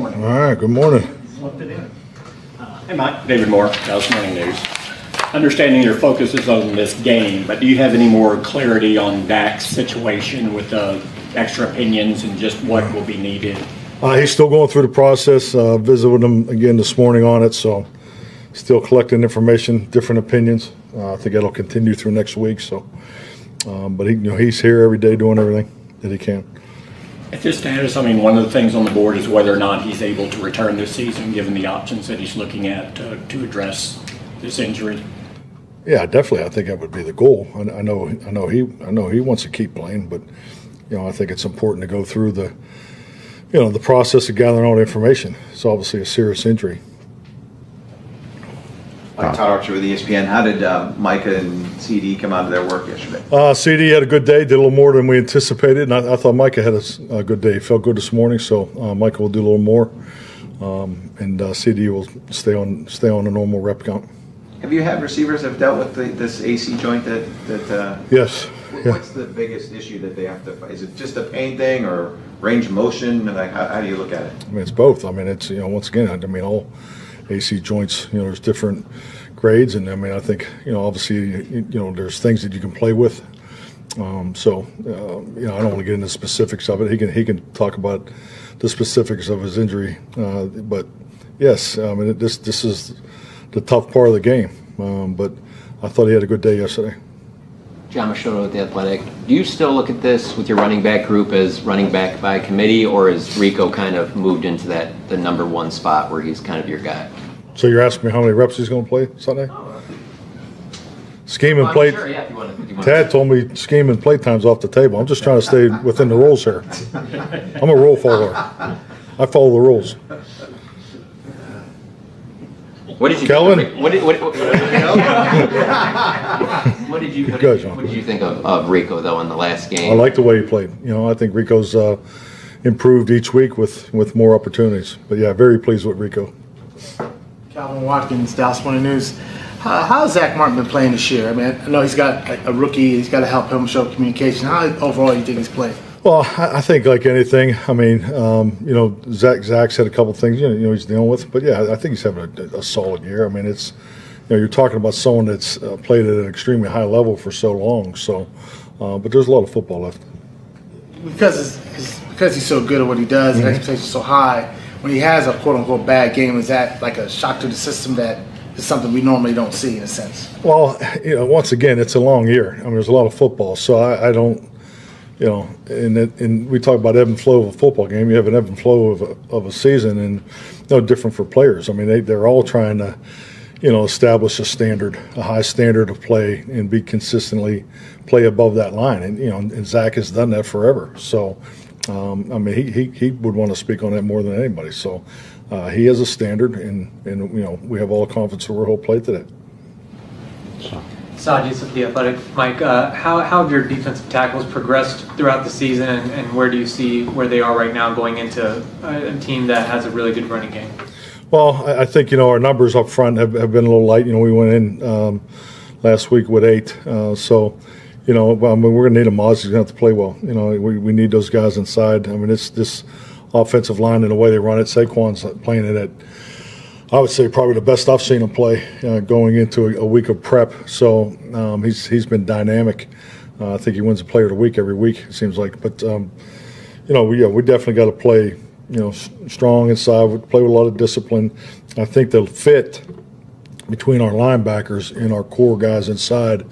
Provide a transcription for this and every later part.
morning. All right, good morning. Looked. Hey, Mike. David Moore, Dallas Morning News. Understanding your focus is on this game, but do you have any more clarity on Dak's situation with the extra opinions and just what will be needed? Uh, he's still going through the process. Uh, visited with him again this morning on it, so still collecting information, different opinions. Uh, I think that'll continue through next week. So, um, but he, you know, he's here every day doing everything that he can. At this status, I mean, one of the things on the board is whether or not he's able to return this season, given the options that he's looking at uh, to address this injury. Yeah, definitely. I think that would be the goal. I, I know, I know he, I know he wants to keep playing, but you know, I think it's important to go through the, you know, the process of gathering all the information. It's obviously a serious injury. Mike Todd Archer with ESPN. How did uh, Micah and CeeDee come out of their work yesterday? Uh, CeeDee had a good day, did a little more than we anticipated, and I, I thought Micah had a good day. He felt good this morning, so uh, Micah will do a little more, um, and uh, CeeDee will stay on stay on a normal rep count. Have you had receivers have dealt with the, this AC joint that that? Uh, Yes, yeah. What's the biggest issue that they have to? fight? Is it just a pain thing or range of motion? Like how, how do you look at it? I mean it's both. I mean it's you know once again I mean all AC joints you know there's different grades, and I mean I think you know obviously you, you know there's things that you can play with. Um, so uh, you know I don't want to get into specifics of it. He can he can talk about the specifics of his injury, uh, but yes, I mean this this is the tough part of the game. Um, but I thought he had a good day yesterday. Jon Machota with The Athletic. Do you still look at this with your running back group as running back by committee, or is Rico kind of moved into that the number one spot where he's kind of your guy? So you're asking me how many reps he's going to play Sunday? Scheme and Well, play. Sure, yeah, if you want to. If you want Tad told me scheme and play time's off the table. I'm just trying to stay within the rules here. I'm a rule follower. I follow the rules. What did you Kelvin? Think of, what, did, what, what, what did you what Good, did, you- John. what did you think of, of Rico though in the last game? I like the way he played. You know, I think Rico's uh, improved each week with, with more opportunities. But yeah, very pleased with Rico. Calvin Watkins, Dallas Morning News. How, how's Zack Martin been playing this year? I mean, I know he's got a, a rookie. He's got to help him show communication. How overall do you think he's played? Well, I I think like anything, I mean, um, you know, Zack Zack's had a couple things you know, you know he's dealing with, but yeah, I think he's having a, a solid year. I mean, it's you know you're talking about someone that's uh, played at an extremely high level for so long. So, uh, but there's a lot of football left. Because it's, it's because he's so good at what he does, Mm-hmm. and expectations so high. When he has a quote unquote bad game, is that like a shock to the system that is something we normally don't see in a sense? Well, you know, once again, it's a long year. I mean, there's a lot of football, so I, I don't, you know, and and we talk about ebb and flow of a football game. You have an ebb and flow of a, of a season, and no different for players. I mean, they they're all trying to, you know, establish a standard, a high standard of play, and be consistently play above that line. And you know, and Zack has done that forever. So, um, I mean, he, he he would want to speak on that more than anybody. So. Uh, he has a standard, and, and you know we have all the confidence that he'll play today. Sajis with The Athletic. Mike, uh, how, how have your defensive tackles progressed throughout the season, and, and where do you see where they are right now going into a, a team that has a really good running game? Well, I I think you know our numbers up front have, have been a little light. You know, we went in um, last week with eight, uh, so you know, I mean, we're going to need a Moz. He's going to have to play well. You know, we, we need those guys inside. I mean, it's this offensive line and the way they run it. Saquon's playing it at, I would say, probably the best I've seen him play uh, going into a, a week of prep. So um, he's he's been dynamic. Uh, I think he wins the Player of the Week every week. It seems like, but um, you know, we, yeah, we definitely got to play, you know, strong inside. We play with a lot of discipline. I think the fit between our linebackers and our core guys inside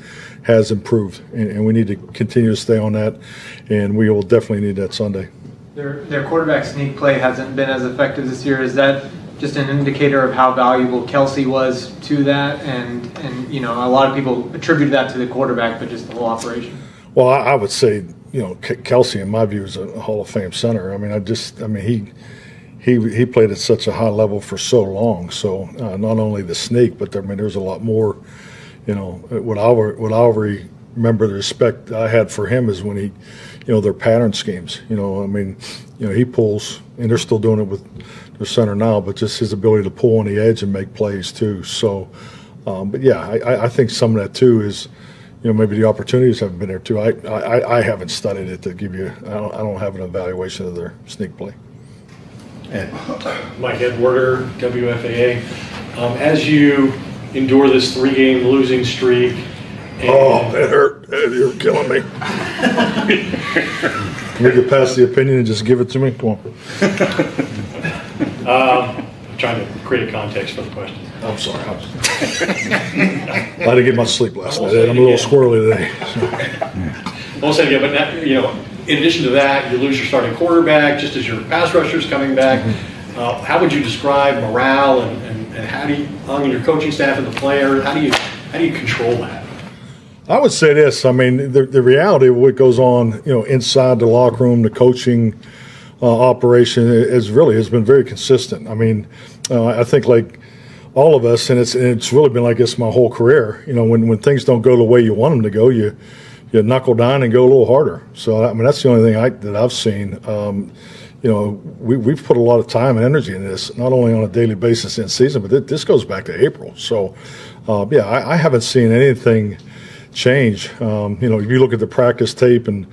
has improved, and, and we need to continue to stay on that. And we will definitely need that Sunday. Their, their quarterback sneak play hasn't been as effective this year. Is that just an indicator of how valuable Kelce was to that? And, and you know, a lot of people attribute that to the quarterback, but just the whole operation. Well, I, I would say, you know, K- Kelce, in my view, is a Hall of Fame center. I mean, I just, I mean, he. He, he played at such a high level for so long. So uh, not only the snake, but there, I mean, there's a lot more. You know, what I what I re- remember the respect I had for him is when he, you know, their pattern schemes. You know, I mean, you know, he pulls, and they're still doing it with their center now, but just his ability to pull on the edge and make plays too. So, um, but yeah, I- I, I think some of that too is, you know, maybe the opportunities haven't been there too. I, I, I haven't studied it to give you. I don't, I don't have an evaluation of their sneak play. Ed. Mike Ed Werder, WFAA. Um, As you endure this three-game losing streak, Oh, that hurt. You're killing me. Can we get past the opinion and just give it to me? Come on. I'm trying to create context for the question. I'm sorry. I'm- I didn't get much sleep last night. I'm a little squirrely today. I won't say it again, but you know, in addition to that, you lose your starting quarterback, just as your pass rusher's coming back. Uh, How would you describe morale and, and and how do you, among your coaching staff and the player, how do you, how do you control that? I would say this. I mean, the, the reality of what goes on, you know, inside the locker room, the coaching uh, operation is really has been very consistent. I mean, uh, I think like all of us, and it's and it's really been like this my whole career. You know, when when things don't go the way you want them to go, you you knuckle down and go a little harder. So I mean, that's the only thing I, that I've seen. Um, you know, we, we've put a lot of time and energy in this, not only on a daily basis in season, but th- this goes back to April. So, uh, yeah, I, I haven't seen anything change. Um, you know, if you look at the practice tape and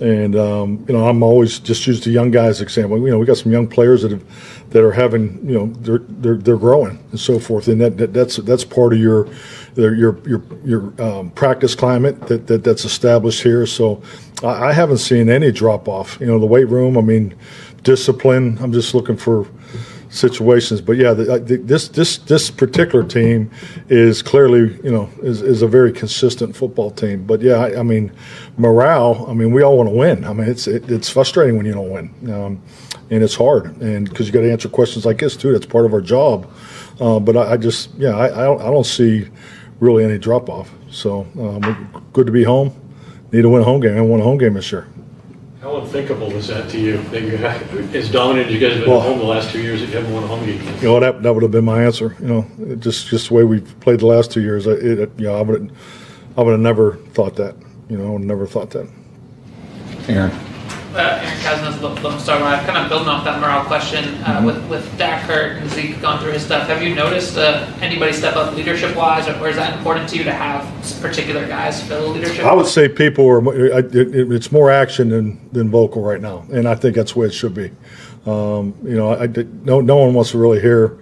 and um, you know, I'm always just use the young guys example. You know, we got some young players that have that are having you know they're they're, they're growing and so forth, and that, that that's that's part of your your your your, um, practice climate that, that that's established here. So I, I haven't seen any drop off. You know, the weight room. I mean, discipline. I'm just looking for situations. But yeah, the, the, this this this particular team is clearly you know is, is a very consistent football team. But yeah, I, I mean morale. I mean we all want to win. I mean it's it, it's frustrating when you don't win, um, and it's hard, and because you got to answer questions like this too. That's part of our job. Uh, but I, I just yeah I, I don't I don't see really any drop off. So um, good to be home. Need to win a home game. I won a home game this year. How unthinkable is that to you? That you have, as dominant as you guys have been Well- at home the last two years, that you haven't won a home game? You know that that would have been my answer. You know, it just just the way we've played the last two years. It, it you know, I would I would have never thought that. You know, I would have never thought that. Aaron. Uh, Aaron Kaznas, Lone Star Live, kind of building off that morale question, uh, with, with Dak hurt and Zeke gone through his stuff, have you noticed uh, anybody step up leadership wise, or, or is that important to you to have particular guys fill leadership? I would say people are, it, it, it's more action than, than vocal right now, and I think that's the way it should be. Um, you know, I, did- no no one wants to really hear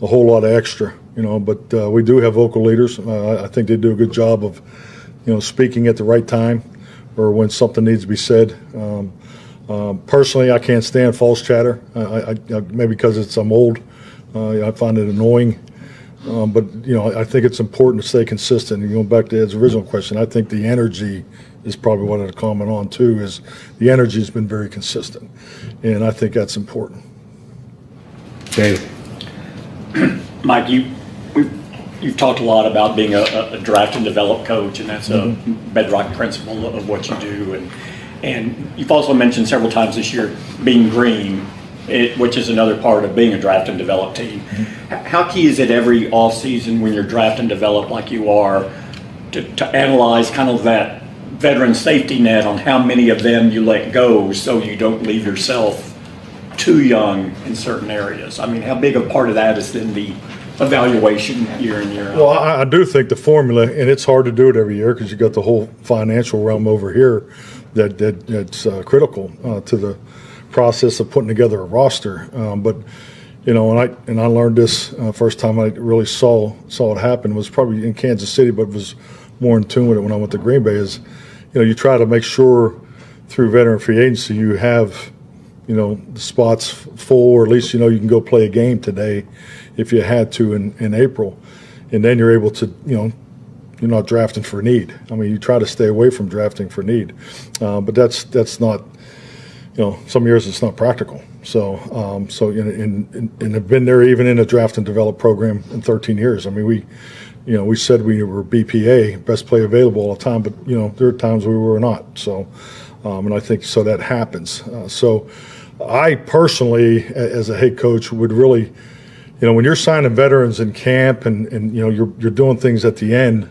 a whole lot of extra. You know, but uh, we do have vocal leaders. Uh, I- I think they do a good job of, you know, speaking at the right time, or when something needs to be said. Um, um, personally, I can't stand false chatter. I, I, I, maybe because it's I'm old, uh, I find it annoying. Um, but you know, I think it's important to stay consistent. And going back to Ed's original question, I think the energy is probably what I'd comment on too. Is the energy has been very consistent, and I think that's important. Dave. Mike, you, we've, you've talked a lot about being a, a draft and develop coach, and that's a bedrock principle of what you do. And, and you've also mentioned several times this year being green, it, which is another part of being a draft and develop team. How key is it every offseason when you're draft and develop like you are to, to analyze kind of that veteran safety net on how many of them you let go so you don't leave yourself too young in certain areas? I mean, how big a part of that is then the evaluation year in, year out? Well, I, I do think the formula, and it's hard to do it every year because you've got the whole financial realm over here that, that that's uh, critical uh, to the process of putting together a roster. Um, but you know, and I and I learned this uh, first time I really saw saw it happen was probably in Kansas City, but was more in tune with it when I went to Green Bay. Is you know you try to make sure through veteran free agency you have you know the spots full, or at least you know you can go play a game today if you had to in, in April, and then you're able to you know you're not drafting for need. I mean you try to stay away from drafting for need, uh, but that's that's not you know some years it's not practical. So um, so in, in, in, and have been there even in a draft and develop program in 13 years. I mean we. You know, we said we were BPA, best play available all the time, but you know there are times we were not. So, um, and I think so that happens. Uh, so, I personally, as a head coach, would really, you know, when you're signing veterans in camp and, and you know you're you're doing things at the end,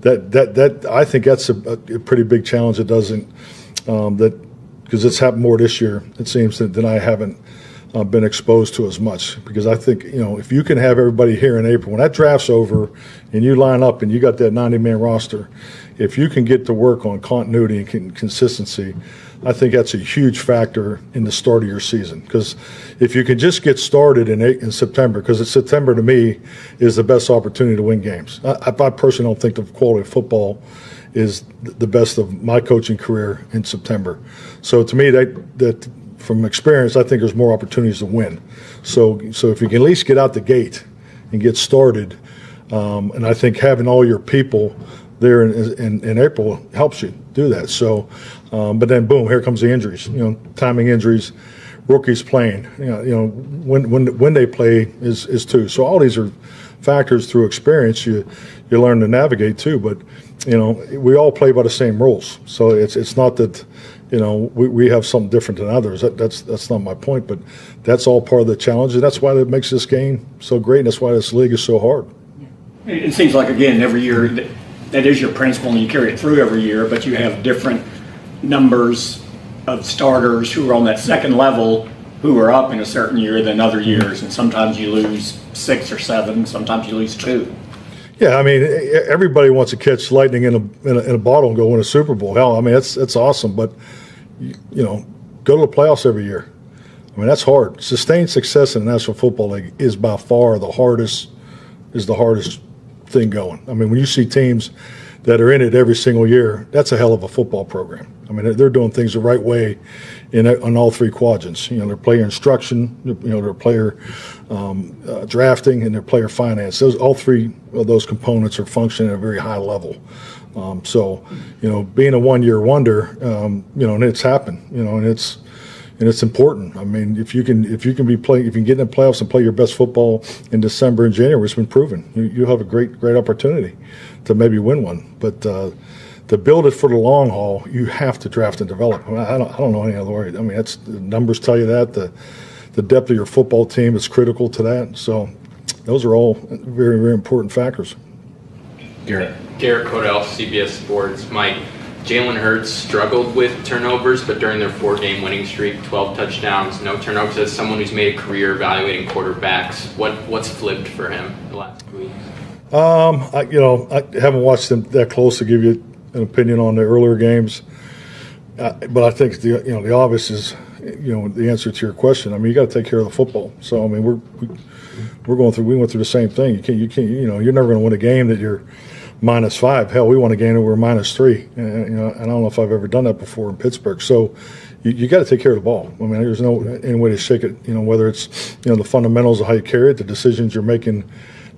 that that that I think that's a, a pretty big challenge. It doesn't um, that because it's happened more this year. It seems than, than I haven't uh, been exposed to as much because I think you know if you can have everybody here in April when that draft's over and you line up and you got that 90 man roster, if you can get to work on continuity and con- consistency, I think that's a huge factor in the start of your season because if you can just get started in eight, in September because it's September to me is the best opportunity to win games. I, I personally don't think the quality of football is the best of my coaching career in September. So to me that that from experience, I think there's more opportunities to win. So, so if you can at least get out the gate and get started, um, and I think having all your people there in, in, in April helps you do that. So, um, but then boom, here comes the injuries. You know, timing injuries, rookies playing. You know, you know when when when they play is is too. So all these are factors through experience you you learn to navigate too. But you know, we all play by the same rules. So it's it's not that you know, we, we have something different than others. That, that's that's not my point, but that's all part of the challenge, and that's why that makes this game so great, and that's why this league is so hard. It seems like again every year that, that is your principle, and you carry it through every year. But you have different numbers of starters who are on that second level who are up in a certain year than other years, and sometimes you lose six or seven, sometimes you lose two. Yeah, I mean, everybody wants to catch lightning in a, in a, in a bottle and go win a Super Bowl. Hell, I mean, that's that's awesome, but you, you know, go to the playoffs every year. I mean, that's hard. Sustained success in the National Football League is by far the hardest is the hardest thing going. I mean, when you see teams that are in it every single year, that's a hell of a football program. I mean, they're doing things the right way in on all three quadrants. You know, their player instruction, you know, their player um, uh, drafting, and their player finance. Those all three of those components are functioning at a very high level. Um, so, you know, being a one-year wonder, um, you know, and it's happened. You know, and it's and it's important. I mean, if you can if you can be playing if you can get in the playoffs and play your best football in December and January, it's been proven. You, you have a great great opportunity to maybe win one, but. Uh, to build it for the long haul, you have to draft and develop. I, mean, I, don't, I don't know any other way. I mean, that's the numbers tell you that. The the depth of your football team is critical to that. So those are all very very important factors. Garrett. Garrett Podell, CBS Sports. Mike, Jalen Hurts struggled with turnovers, but during their four-game winning streak, 12 touchdowns, no turnovers. As someone who's made a career evaluating quarterbacks, what what's flipped for him the last week? Um, I, you know, I haven't watched them that close to give you an opinion on the earlier games. Uh, but I think the you know the obvious is you know the answer to your question. I mean, you got to take care of the football. So I mean, we're we, we're going through we went through the same thing. You can't you can't you know you're never going to win a game that you're minus five. Hell, we won a game that we are minus three. And, you know, and I don't know if I've ever done that before in Pittsburgh. So you, you got to take care of the ball. I mean, there's no any way to shake it. You know, whether it's you know the fundamentals of how you carry it, the decisions you're making,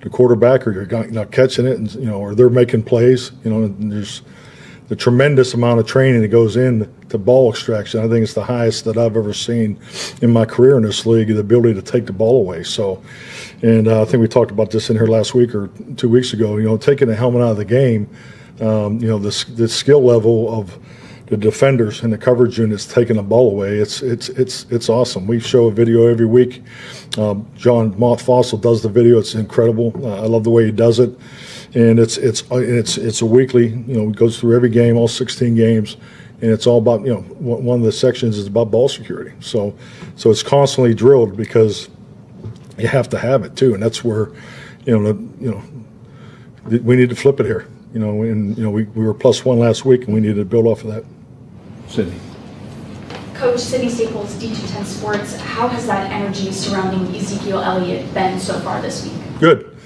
the quarterback, or you're not catching it, and you know, or they're making plays. You know, there's the tremendous amount of training that goes in to ball extraction. I think it's the highest that I've ever seen in my career in this league, the ability to take the ball away. So, and uh, I think we talked about this in here last week or two weeks ago. You know, taking the helmet out of the game, um, you know, the, the skill level of the defenders and the coverage units taking the ball away. It's it's it's it's awesome. We show a video every week. Um, John Mott Fossil does the video. It's incredible. Uh, I love the way he does it and it's it's it's it's a weekly. You know, it goes through every game, all 16 games, and it's all about you know one of the sections is about ball security. So so it's constantly drilled because you have to have it too, and that's where you know the, you know we need to flip it here. You know, and you know we, we were plus one last week, and we needed to build off of that. Sydney. Coach Sydney Staples, D210 Sports. How has that energy surrounding Ezekiel Elliott been so far this week? Good,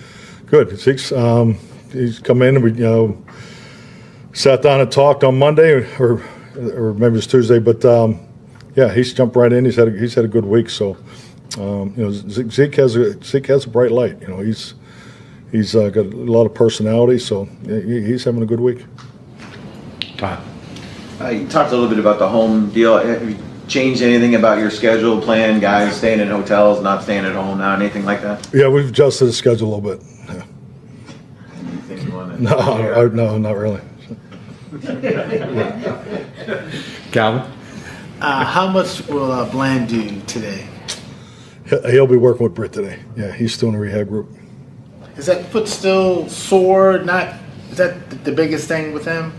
good. Zeke's um, he's come in and we you know sat down and talked on Monday or or maybe it was Tuesday, but um, yeah, he's jumped right in. He's had a, he's had a good week. So um, you know Zeke has a Zeke has a bright light. You know he's he's uh, got a lot of personality, so he's having a good week. Todd. Uh, you talked a little bit about the home deal. Have you changed anything about your schedule, plan, guys staying in hotels, not staying at home now, anything like that? Yeah, we've adjusted the schedule a little bit. No, I, no, not really. Calvin? Uh, how much will uh, Bland do today? He'll be working with Britt today. Yeah, he's still in the rehab group. Is that foot still sore? Not is that the biggest thing with him?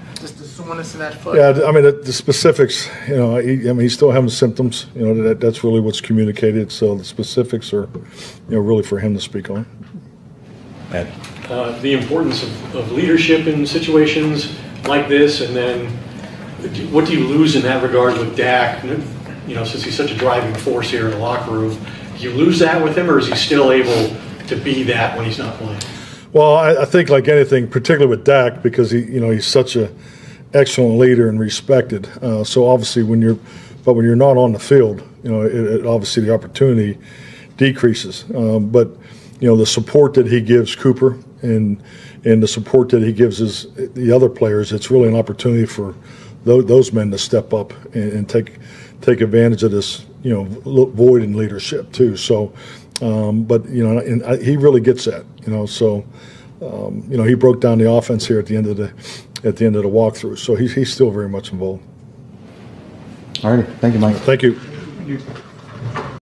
Just the soreness in that foot? Yeah, I mean, the, the specifics, you know, he, I mean, he's still having symptoms, you know, that, that's really what's communicated. So the specifics are, you know, really for him to speak on. Ed? uh, the importance of, of leadership in situations like this, and then what do you lose in that regard with Dak? You know, since he's such a driving force here in the locker room, do you lose that with him, or is he still able to be that when he's not playing? Well, I, I think like anything, particularly with Dak, because he, you know, he's such a excellent leader and respected. Uh, so obviously, when you're, but when you're not on the field, you know, it, it, obviously the opportunity decreases. Um, but you know, the support that he gives Cooper and and the support that he gives his the other players, it's really an opportunity for those, those men to step up and, and take take advantage of this, you know, void in leadership too. So, um, but you know, and I, he really gets that, you know. So, um, you know, he broke down the offense here at the end of the at the end of the walkthrough. So he's he's still very much involved. All right. Thank you, Mike. Thank you.